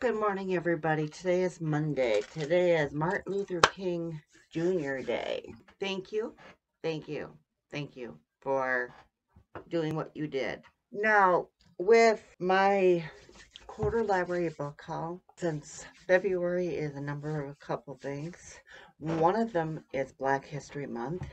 Good morning, everybody. Today is Monday. Today is Martin Luther King Jr. Day. Thank you, thank you, thank you for doing what you did. Now, with my quarter library book haul, since February is a number of a couple things, one of them is Black History Month.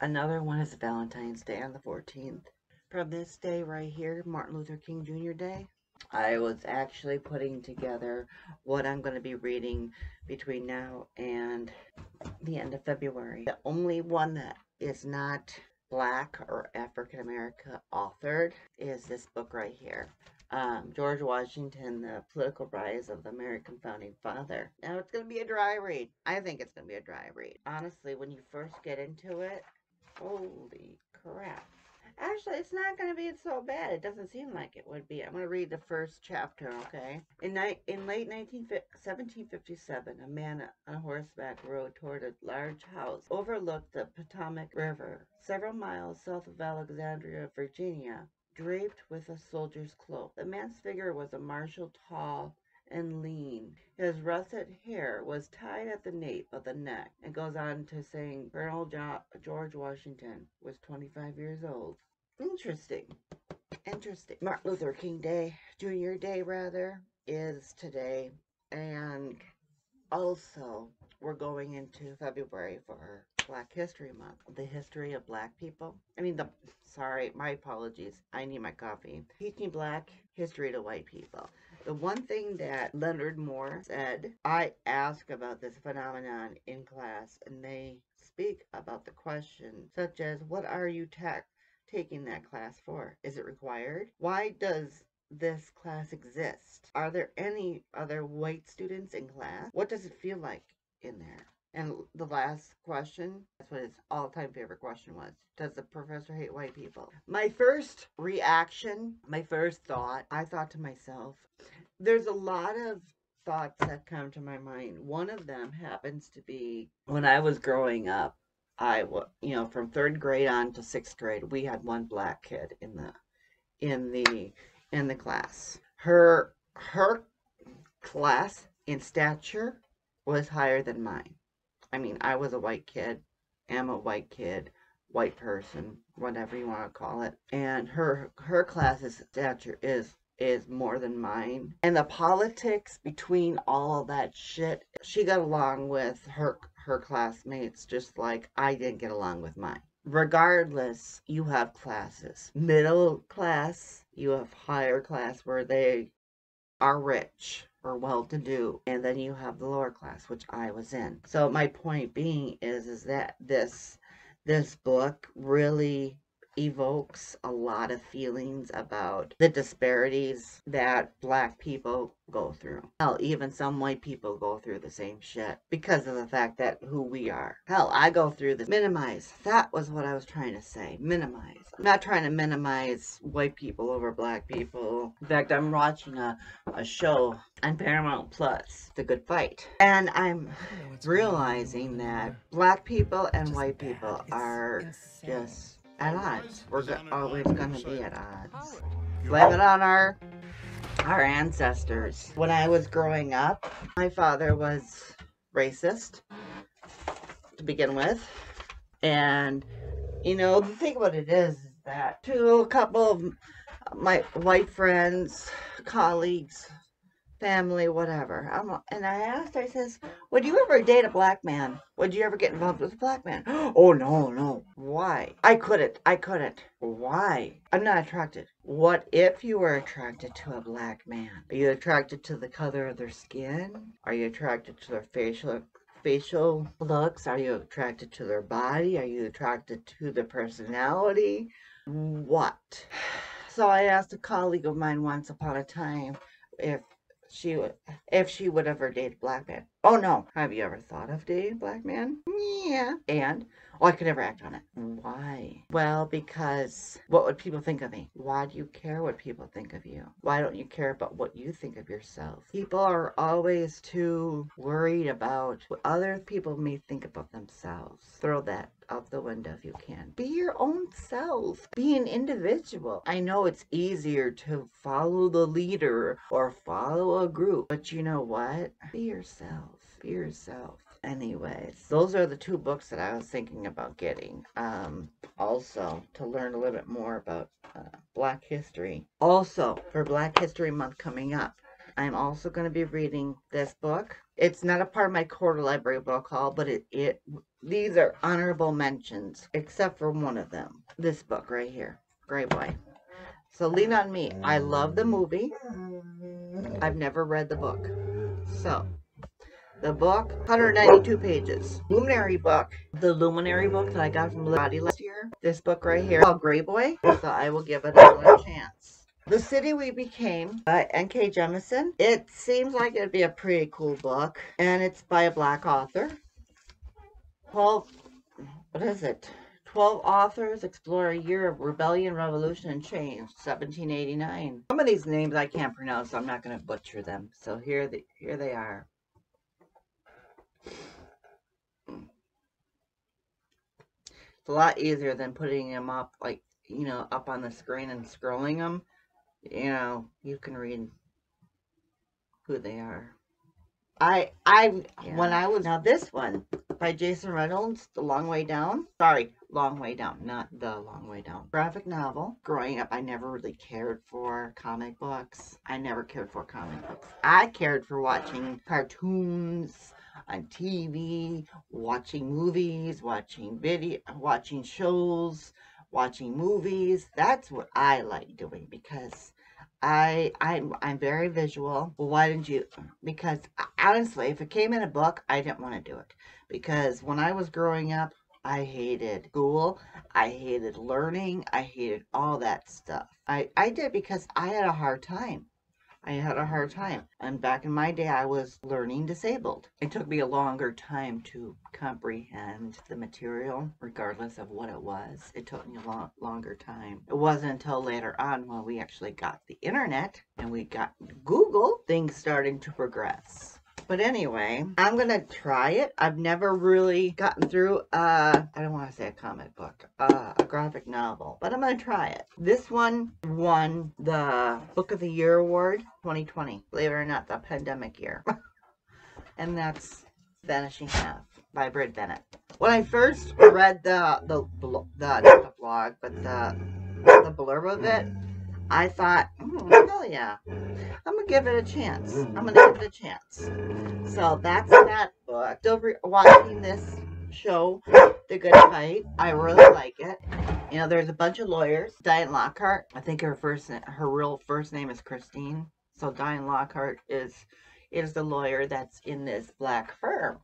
Another one is Valentine's Day on the 14th. From this day right here, Martin Luther King Jr. Day, I was actually putting together what I'm going to be reading between now and the end of February. The only one that is not black or African American authored is this book right here. Um, George Washington, The Political Rise of the American Founding Father. Now it's going to be a dry read. I think it's going to be a dry read. Honestly, when you first get into it, holy crap Actually, it's not going to be so bad. It doesn't seem like it would be. I'm going to read the first chapter, okay? In, ni- in late 19, 1757, a man on horseback rode toward a large house overlooked the Potomac River, several miles south of Alexandria, Virginia, draped with a soldier's cloak. The man's figure was a martial, tall, and lean. His russet hair was tied at the nape of the neck. and goes on to saying Colonel jo- George Washington was 25 years old. Interesting. Interesting. Martin Luther King Day, Junior Day rather, is today. And also, we're going into February for Black History Month. The history of black people. I mean, the, sorry, my apologies. I need my coffee. Teaching black history to white people. The one thing that Leonard Moore said, I ask about this phenomenon in class, and they speak about the question, such as, What are you tech? Taking that class for? Is it required? Why does this class exist? Are there any other white students in class? What does it feel like in there? And the last question, that's what his all time favorite question was Does the professor hate white people? My first reaction, my first thought, I thought to myself, there's a lot of thoughts that come to my mind. One of them happens to be when I was growing up, I was, you know, from third grade on to sixth grade, we had one black kid in the, in the, in the class. Her, her class in stature was higher than mine. I mean, I was a white kid, am a white kid, white person, whatever you want to call it. And her, her class's stature is is more than mine. And the politics between all of that shit, she got along with her her classmates just like I didn't get along with mine. Regardless, you have classes. Middle class, you have higher class where they are rich or well to do and then you have the lower class which I was in. So my point being is is that this this book really evokes a lot of feelings about the disparities that black people go through. Hell, even some white people go through the same shit because of the fact that who we are. Hell, I go through this. Minimize. That was what I was trying to say. Minimize. I'm not trying to minimize white people over black people. In fact, I'm watching a, a show on Paramount Plus, The Good Fight. And I'm realizing that black people and white people are just at odds. We're always going to be at odds. Blame it on our our ancestors. When I was growing up, my father was racist to begin with. And, you know, the thing about it is that to a couple of my white friends, colleagues, family, whatever. I'm, and I asked her, I says, would you ever date a black man? Would you ever get involved with a black man? Oh, no, no. Why? I couldn't. I couldn't. Why? I'm not attracted. What if you were attracted to a black man? Are you attracted to the color of their skin? Are you attracted to their facial facial looks? Are you attracted to their body? Are you attracted to their personality? What? So I asked a colleague of mine once upon a time if she would if she would ever date a black man. Oh no. Have you ever thought of dating a black man? Yeah. And Oh, I could never act on it. Why? Well, because what would people think of me? Why do you care what people think of you? Why don't you care about what you think of yourself? People are always too worried about what other people may think about themselves. Throw that out the window if you can. Be your own self. Be an individual. I know it's easier to follow the leader or follow a group, but you know what? Be yourself. Be yourself anyways those are the two books that i was thinking about getting um also to learn a little bit more about uh, black history. Also for black history month coming up i'm also going to be reading this book. It's not a part of my quarter library book haul but it it these are honorable mentions except for one of them this book right here gray boy. So lean on me i love the movie. I've never read the book. So the book, 192 pages. Luminary book. The Luminary book that I got from Lottie last year. This book right here called Gray Boy. So I will give it another chance. The City We Became by N.K. Jemisin. It seems like it'd be a pretty cool book. And it's by a black author. 12, what is it? 12 authors explore a year of rebellion, revolution, and change, 1789. Some of these names I can't pronounce, so I'm not going to butcher them. So here, here they are. It's a lot easier than putting them up, like, you know, up on the screen and scrolling them. You know, you can read who they are. I, I, yeah. when I was, now this one by Jason Reynolds, The Long Way Down. Sorry, Long Way Down, not The Long Way Down. Graphic novel. Growing up, I never really cared for comic books. I never cared for comic books. I cared for watching cartoons on TV, watching movies, watching video, watching shows, watching movies. That's what I like doing because I I'm I'm very visual. Well, why didn't you? Because uh, honestly, if it came in a book, I didn't want to do it because when I was growing up, I hated school. I hated learning. I hated all that stuff. I I did because I had a hard time. I had a hard time. And back in my day, I was learning disabled. It took me a longer time to comprehend the material, regardless of what it was. It took me a long, longer time. It wasn't until later on when we actually got the internet and we got Google, things starting to progress. But anyway, I'm going to try it. I've never really gotten through, uh, I don't want to say a comic book, uh, a graphic novel, but I'm going to try it. This one won the Book of the Year Award 2020, believe it or not, the pandemic year. and that's Vanishing Half by Brit Bennett. When I first read the, the, the, the, the blog, but the, the blurb of it, I thought, oh, hell yeah. I'm to give it a chance. I'm to give it a chance. So that's that book. Still watching this show, The Good Fight. I really like it. You know, there's a bunch of lawyers. Diane Lockhart, I think her first, her real first name is Christine. So Diane Lockhart is is the lawyer that's in this black firm.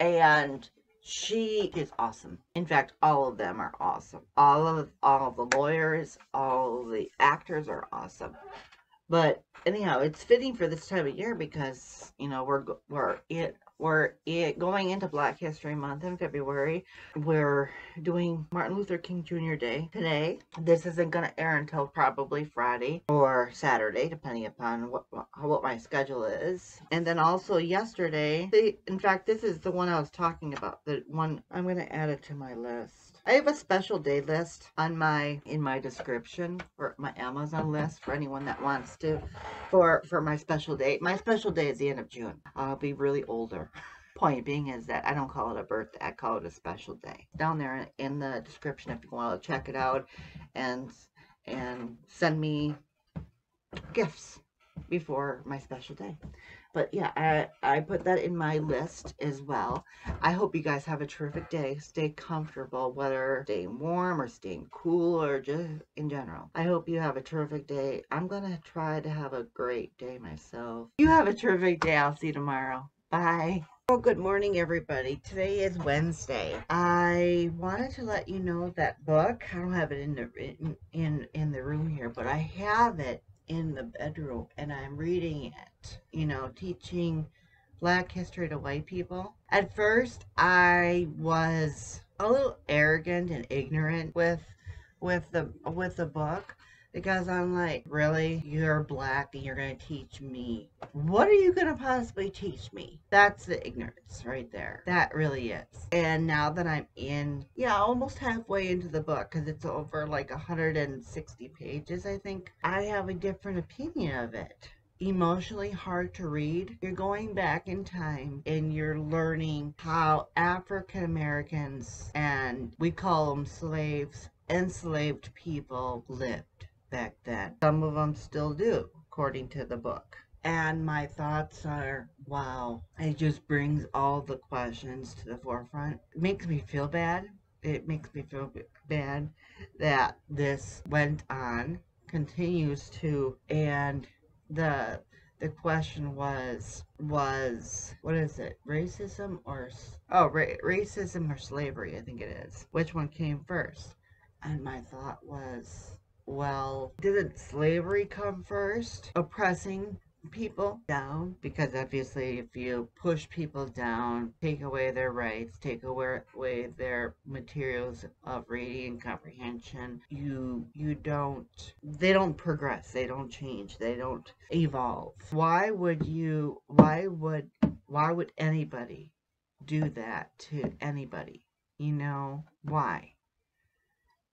And she is awesome. In fact, all of them are awesome. All of all of the lawyers, all the actors are awesome. But anyhow, it's fitting for this time of year because you know we're we're it we're it, going into Black History Month in February. We're doing Martin Luther King Jr. Day today. This isn't going to air until probably Friday or Saturday, depending upon what what my schedule is. And then also yesterday, the, in fact, this is the one I was talking about. The one I'm going to add it to my list. I have a special day list on my in my description for my Amazon list for anyone that wants to for for my special day. My special day is the end of June. I'll be really older. Point being is that I don't call it a birthday. I call it a special day. Down there in the description if you want to check it out and and send me gifts before my special day. But yeah, I, I put that in my list as well. I hope you guys have a terrific day. Stay comfortable, whether staying warm or staying cool or just in general. I hope you have a terrific day. I'm going to try to have a great day myself. You have a terrific day. I'll see you tomorrow. Bye. Well, good morning, everybody. Today is Wednesday. I wanted to let you know that book. I don't have it in the in in, in the room here, but I have it in the bedroom and I'm reading it, you know, teaching black history to white people. At first, I was a little arrogant and ignorant with with the with the book because I'm like, really? You're black and you're going to teach me. What are you going to possibly teach me? That's the ignorance right there. That really is. And now that I'm in, yeah, almost halfway into the book because it's over like 160 pages, I think, I have a different opinion of it emotionally hard to read. You're going back in time and you're learning how African Americans and we call them slaves, enslaved people lived back then. Some of them still do, according to the book. And my thoughts are, wow, it just brings all the questions to the forefront. It makes me feel bad. It makes me feel bad that this went on, continues to, and the the question was was what is it racism or oh ra- racism or slavery i think it is which one came first and my thought was well, didn't slavery come first? Oppressing people down? Because obviously if you push people down take away their rights take away their materials of reading and comprehension you you don't they don't progress they don't change they don't evolve. Why would you why would why would anybody do that to anybody? You know why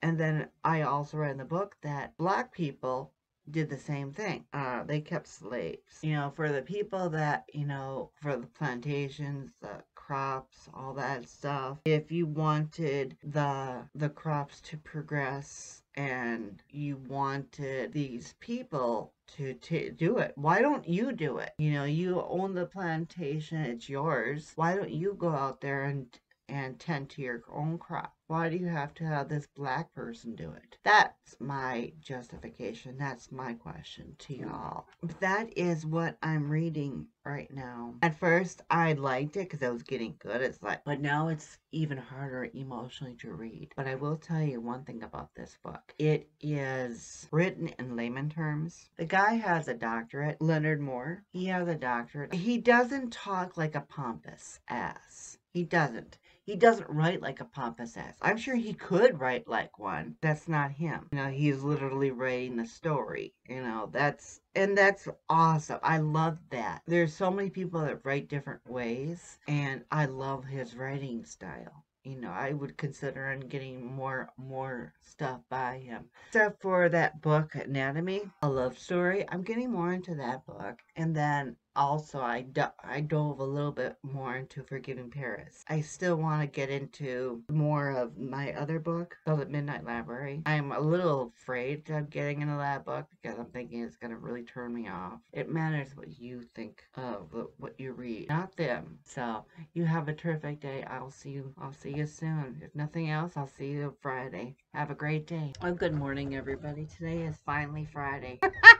and then I also read in the book that black people did the same thing. Uh, they kept slaves. You know, for the people that, you know, for the plantations, the crops, all that stuff. If you wanted the the crops to progress and you wanted these people to, to do it. Why don't you do it? You know, you own the plantation, it's yours. Why don't you go out there and and tend to your own crop? Why do you have to have this black person do it? That's my justification. That's my question to y'all. That is what I'm reading right now. At first, I liked it because I was getting good. It's like, but now it's even harder emotionally to read. But I will tell you one thing about this book. It is written in layman terms. The guy has a doctorate, Leonard Moore. He has a doctorate. He doesn't talk like a pompous ass. He doesn't. He doesn't write like a pompous ass. I'm sure he could write like one. That's not him. You know, he's literally writing the story. You know, that's and that's awesome. I love that. There's so many people that write different ways, and I love his writing style you know, I would consider on getting more more stuff by him. Except for that book, Anatomy, a love story. I'm getting more into that book. And then also I, do- I dove a little bit more into Forgiving Paris. I still want to get into more of my other book, called Midnight Library. I'm a little afraid of getting into that book because I'm thinking it's going to really turn me off. It matters what you think of what you read, not them. So you have a terrific day. I'll see you. I'll see you soon. If nothing else, I'll see you Friday. Have a great day. Oh, good morning, everybody. Today is finally Friday.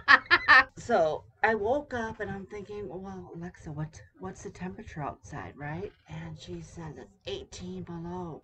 so I woke up and I'm thinking, well, Alexa, what what's the temperature outside, right? And she says it's 18 below.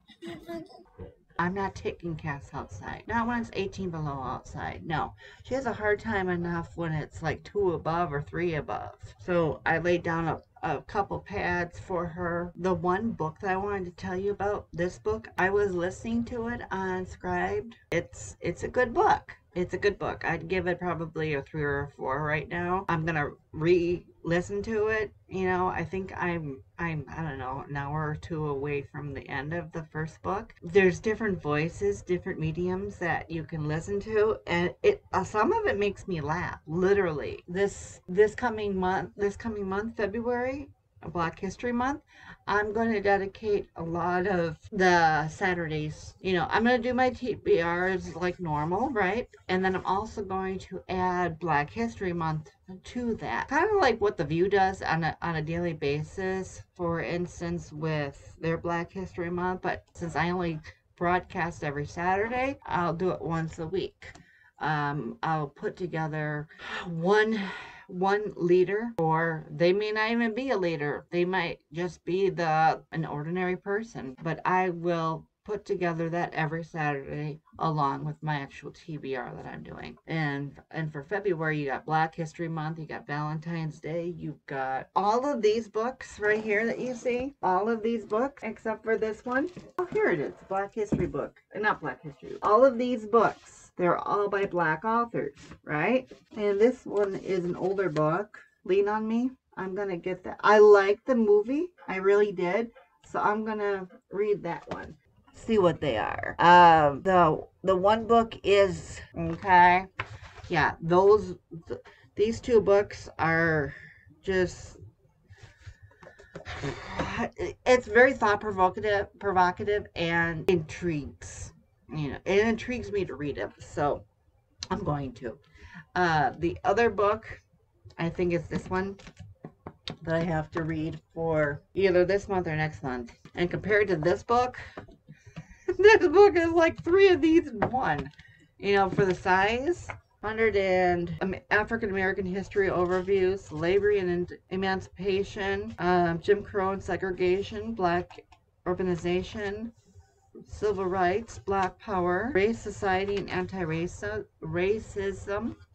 I'm not taking Cass outside. Not when it's 18 below outside. No. She has a hard time enough when it's like two above or three above. So I laid down a a couple pads for her. The one book that I wanted to tell you about, this book, I was listening to it on Scribd. It's it's a good book. It's a good book. I'd give it probably a three or a four right now. I'm gonna re-listen to it. You know, I think I'm I'm I don't know an hour or two away from the end of the first book. There's different voices, different mediums that you can listen to, and it uh, some of it makes me laugh. Literally, this this coming month, this coming month, February, Black History Month, I'm going to dedicate a lot of the Saturdays. You know, I'm going to do my TBRs like normal, right? And then I'm also going to add Black History Month to that. Kind of like what The View does on a, on a daily basis, for instance, with their Black History Month. But since I only broadcast every Saturday, I'll do it once a week. Um, I'll put together one one leader or they may not even be a leader they might just be the an ordinary person but i will put together that every Saturday along with my actual TBR that I'm doing. And and for February you got Black History Month, you got Valentine's Day, you've got all of these books right here that you see. All of these books except for this one. Oh, here it is. Black History book. Not Black History. All of these books, they're all by black authors, right? And this one is an older book. Lean on Me. I'm going to get that. I like the movie. I really did. So I'm going to read that one see what they are. Um, the the one book is okay. Yeah, those th these two books are just it's very thought provocative provocative and intrigues you know it intrigues me to read it so i'm going to uh the other book i think is this one that i have to read for either this month or next month and compared to this book this book is like three of these in one. You know, for the size. 100 and um, African American history overview, slavery and emancipation, um, Jim Crow and segregation, black urbanization, civil rights, black power, race, society, and anti-racism.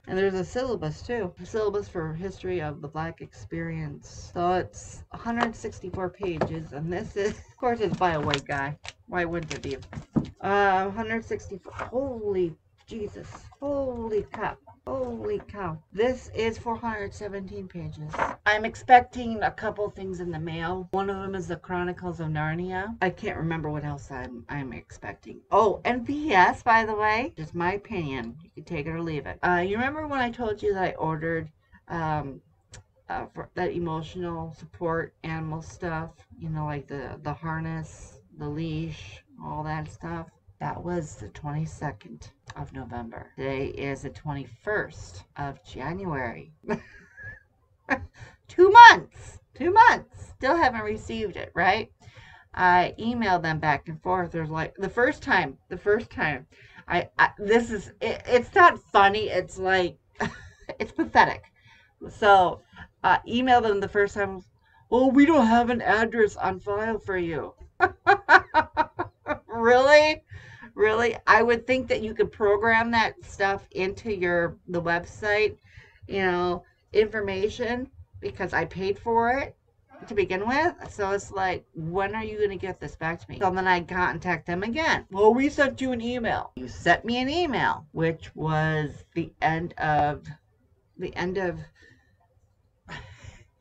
And there's a syllabus too, a syllabus for history of the black experience. So it's 164 pages, and this is, of course, it's by a white guy. Why wouldn't it be? Uh, 164. Holy Jesus. Holy cow. Holy cow. This is 417 pages. I'm expecting a couple things in the mail. One of them is the Chronicles of Narnia. I can't remember what else I'm I'm expecting. Oh, and P.S. by the way, just my opinion. You can take it or leave it. Uh, you remember when I told you that I ordered um, uh, for that emotional support animal stuff? You know, like the, the harness, the leash, all that stuff. That was the 22nd of November. Today is the 21st of January. Two months. Two months. Still haven't received it, right? I emailed them back and forth. There's like the first time, the first time. I, I this is it, it's not funny. It's like it's pathetic. So, uh, emailed them the first time. Well, we don't have an address on file for you. really? Really i would think that you could program that stuff into your the website you know information because i paid for it to begin with so it's like when are you going to get this back to me so then i contact them again well we sent you an email you sent me an email which was the end of the end of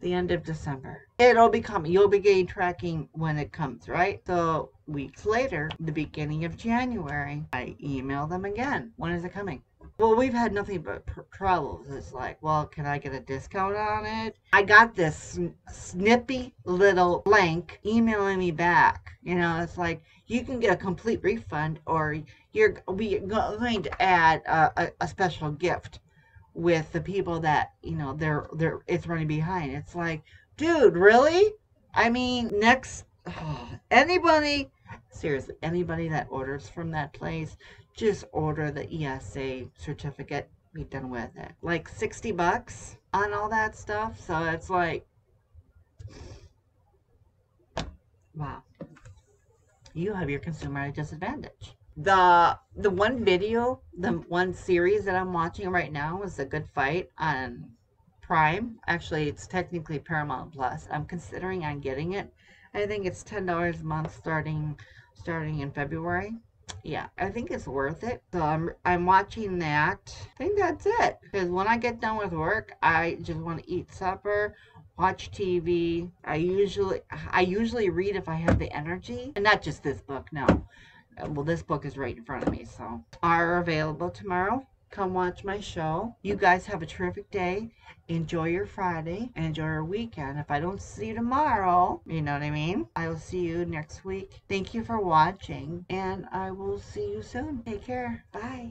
the end of December. It'll be coming. You'll be getting tracking when it comes, right? So weeks later, the beginning of January, I email them again. When is it coming? Well, we've had nothing but troubles. It's like, well, can I get a discount on it? I got this snippy little blank emailing me back. You know, it's like you can get a complete refund, or you're we going to add a, a, a special gift with the people that you know they're they're it's running behind. It's like, dude, really? I mean, next oh, anybody seriously anybody that orders from that place, just order the ESA certificate. Be done with it. Like sixty bucks on all that stuff. So it's like, wow, you have your consumer at a disadvantage the the one video the one series that i'm watching right now is a good fight on prime actually it's technically paramount plus i'm considering on getting it i think it's ten dollars a month starting starting in february. Yeah i think it's worth it so i'm i'm watching that. I think that's it. Because when i get done with work i just want to eat supper watch tv i usually i usually read if i have the energy and not just this book no. Well, this book is right in front of me, so. Are available tomorrow. Come watch my show. You guys have a terrific day. Enjoy your Friday and enjoy your weekend. If I don't see you tomorrow, you know what I mean? I will see you next week. Thank you for watching, and I will see you soon. Take care. Bye.